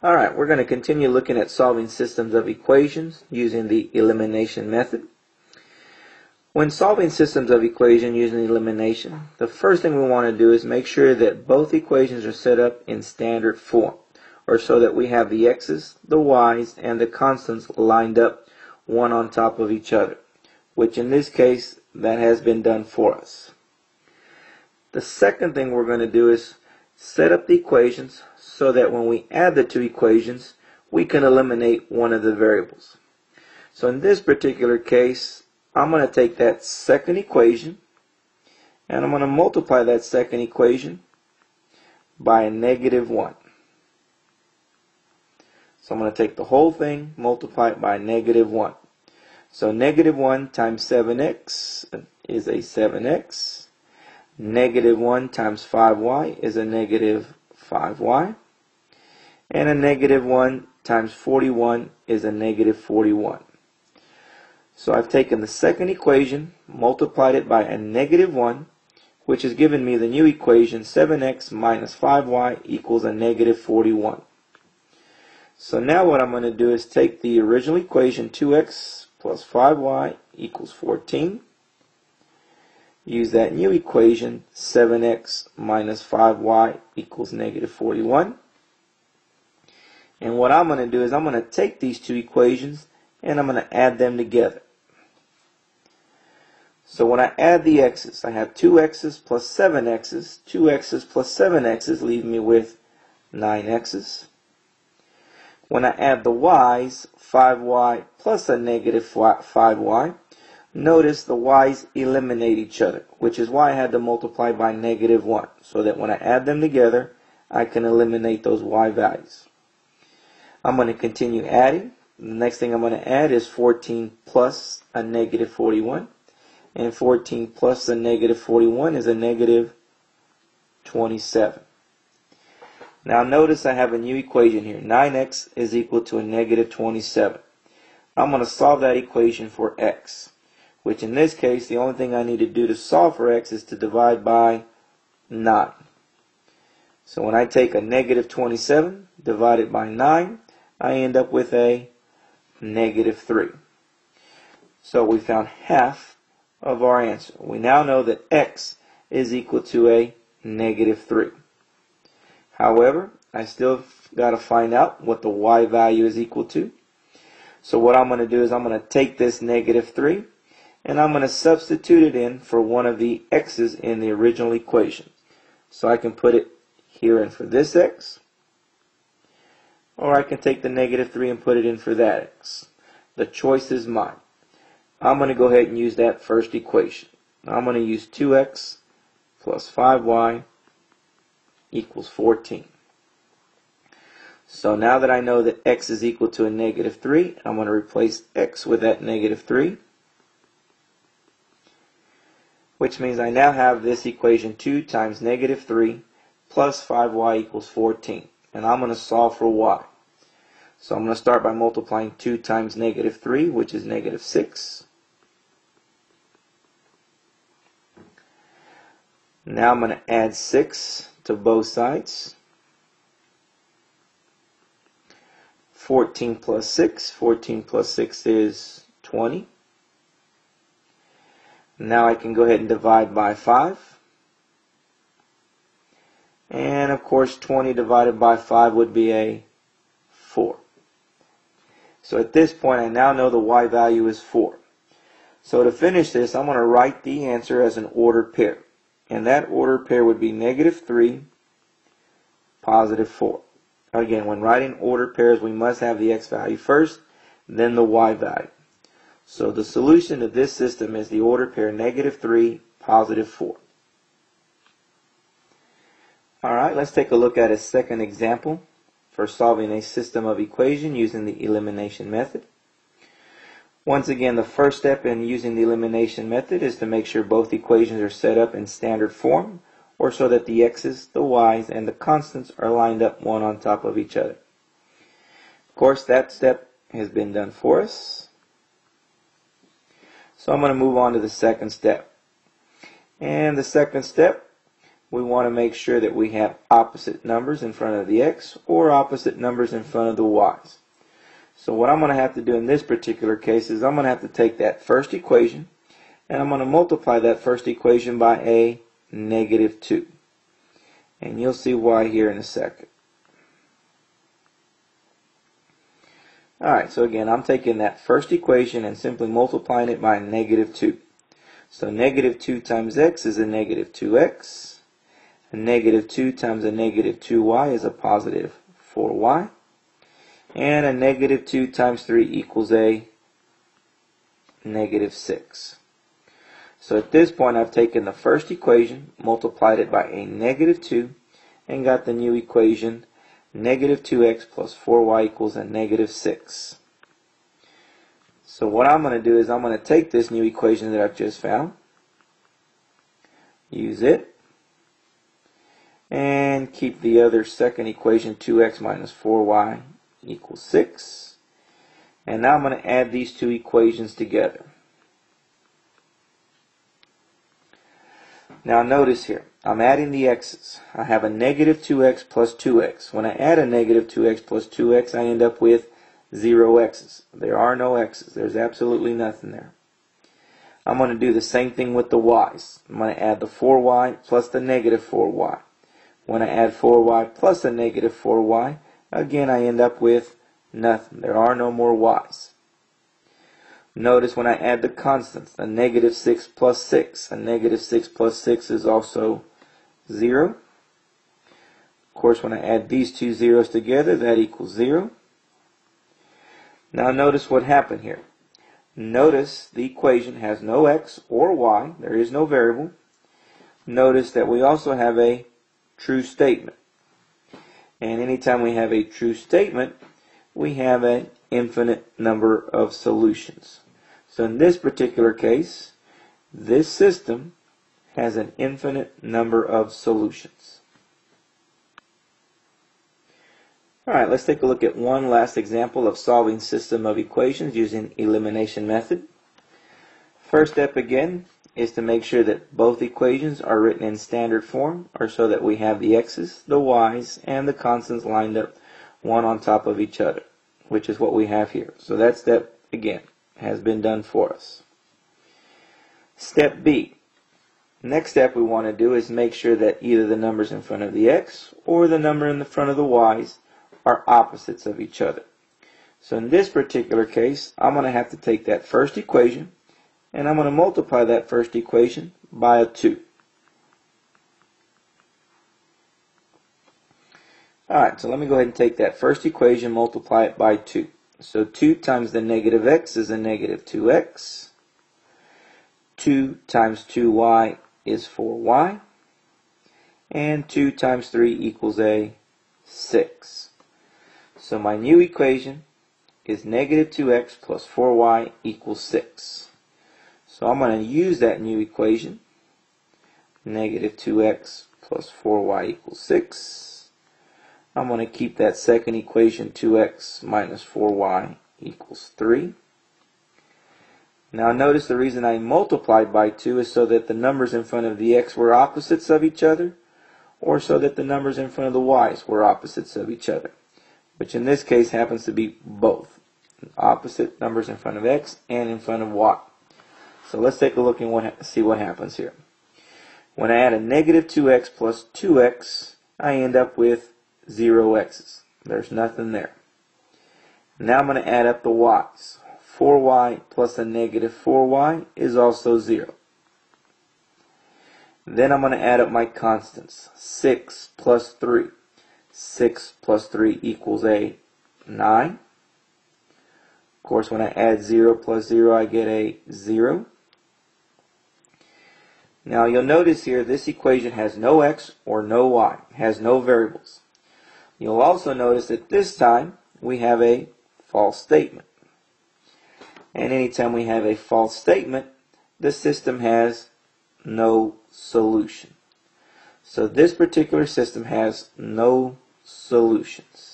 Alright, we're going to continue looking at solving systems of equations using the elimination method. When solving systems of equation using elimination, the first thing we want to do is make sure that both equations are set up in standard form, or so that we have the x's, the y's, and the constants lined up one on top of each other, which in this case, that has been done for us. The second thing we're going to do is set up the equations so that when we add the two equations, we can eliminate one of the variables. So in this particular case, I'm going to take that second equation and I'm going to multiply that second equation by a negative 1. So I'm going to take the whole thing, multiply it by negative 1. So negative 1 times 7x is a 7x. Negative 1 times 5y is a negative 5y and a negative 1 times 41 is a negative 41. So I've taken the second equation, multiplied it by a negative 1, which has given me the new equation 7x minus 5y equals a negative 41. So now what I'm going to do is take the original equation 2x plus 5y equals 14. Use that new equation 7x minus 5y equals negative 41. And what I'm going to do is I'm going to take these two equations and I'm going to add them together. So when I add the x's, I have 2x's plus 7x's. 2x's plus 7x's leave me with 9x's. When I add the y's, 5y plus a negative 5y, notice the y's eliminate each other, which is why I had to multiply by negative 1, so that when I add them together, I can eliminate those y values. I'm going to continue adding. The next thing I'm going to add is 14 plus a negative 41. And 14 plus a negative 41 is a negative 27. Now notice I have a new equation here. 9x is equal to a negative 27. I'm going to solve that equation for x, which in this case, the only thing I need to do to solve for x is to divide by 9. So when I take a negative 27 divided by 9, I end up with a negative 3. So we found half of our answer. We now know that x is equal to a negative 3. However, I still got to find out what the y value is equal to. So what I'm going to do is I'm going to take this negative 3 and I'm going to substitute it in for one of the x's in the original equation. So I can put it here in for this x or I can take the negative 3 and put it in for that x. The choice is mine. I'm going to go ahead and use that first equation. I'm going to use 2x plus 5y equals 14. So now that I know that x is equal to a negative 3, I'm going to replace x with that negative 3. Which means I now have this equation 2 times negative 3 plus 5y equals 14 and I'm going to solve for y. So I'm going to start by multiplying 2 times negative 3, which is negative 6. Now I'm going to add 6 to both sides. 14 plus 6. 14 plus 6 is 20. Now I can go ahead and divide by 5. And of course 20 divided by 5 would be a 4. So at this point I now know the y value is 4. So to finish this I'm going to write the answer as an ordered pair. And that ordered pair would be negative 3, positive 4. Again, when writing ordered pairs we must have the x value first, then the y value. So the solution to this system is the ordered pair negative 3, positive 4. Alright, let's take a look at a second example for solving a system of equation using the elimination method. Once again, the first step in using the elimination method is to make sure both equations are set up in standard form or so that the x's, the y's, and the constants are lined up one on top of each other. Of course, that step has been done for us. So I'm going to move on to the second step. And the second step we want to make sure that we have opposite numbers in front of the x or opposite numbers in front of the y's. So what I'm going to have to do in this particular case is I'm going to have to take that first equation and I'm going to multiply that first equation by a negative 2. And you'll see why here in a second. Alright, so again, I'm taking that first equation and simply multiplying it by negative 2. So negative 2 times x is a negative 2x. A negative 2 times a negative 2y is a positive 4y. And a negative 2 times 3 equals a negative 6. So at this point, I've taken the first equation, multiplied it by a negative 2, and got the new equation, negative 2x plus 4y equals a negative 6. So what I'm going to do is I'm going to take this new equation that I've just found, use it, and keep the other second equation 2x minus 4y equals 6. And now I'm going to add these two equations together. Now notice here, I'm adding the x's. I have a negative 2x plus 2x. When I add a negative 2x plus 2x, I end up with 0 x's. There are no x's. There's absolutely nothing there. I'm going to do the same thing with the y's. I'm going to add the 4y plus the negative 4y. When I add 4y plus a negative 4y, again I end up with nothing. There are no more y's. Notice when I add the constants, a negative 6 plus 6. A negative 6 plus 6 is also 0. Of course, when I add these two zeros together, that equals 0. Now notice what happened here. Notice the equation has no x or y. There is no variable. Notice that we also have a true statement. And anytime we have a true statement, we have an infinite number of solutions. So in this particular case, this system has an infinite number of solutions. Alright, let's take a look at one last example of solving system of equations using elimination method. First step again is to make sure that both equations are written in standard form or so that we have the x's, the y's, and the constants lined up one on top of each other, which is what we have here. So that step, again, has been done for us. Step B. Next step we want to do is make sure that either the numbers in front of the x or the number in the front of the y's are opposites of each other. So in this particular case, I'm going to have to take that first equation and I'm going to multiply that first equation by a 2. Alright, so let me go ahead and take that first equation, multiply it by 2. So 2 times the negative x is a negative 2x. 2 times 2y is 4y. And 2 times 3 equals a 6. So my new equation is negative 2x plus 4y equals 6. So I'm going to use that new equation, negative 2x plus 4y equals 6. I'm going to keep that second equation 2x minus 4y equals 3. Now notice the reason I multiplied by 2 is so that the numbers in front of the x were opposites of each other, or so that the numbers in front of the y's were opposites of each other, which in this case happens to be both. Opposite numbers in front of x and in front of y. So let's take a look and what, see what happens here. When I add a negative 2x plus 2x, I end up with zero x's. There's nothing there. Now I'm going to add up the y's. 4y plus a negative 4y is also 0. Then I'm going to add up my constants. 6 plus 3. 6 plus 3 equals a 9. Of course, when I add 0 plus 0, I get a 0. Now you'll notice here this equation has no x or no y, has no variables. You'll also notice that this time we have a false statement. And anytime we have a false statement, the system has no solution. So this particular system has no solutions.